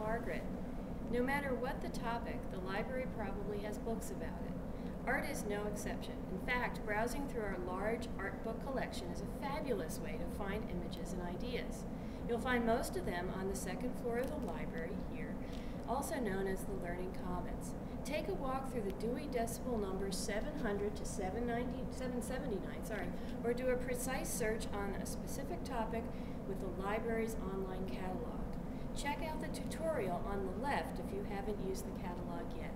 Margaret. No matter what the topic, the library probably has books about it. Art is no exception. In fact, browsing through our large art book collection is a fabulous way to find images and ideas. You'll find most of them on the second floor of the library here, also known as the Learning Commons. Take a walk through the Dewey Decimal numbers 700 to 779, sorry, or do a precise search on a specific topic with the library's online catalog. Check out the tutorial on the left if you haven't used the catalog yet.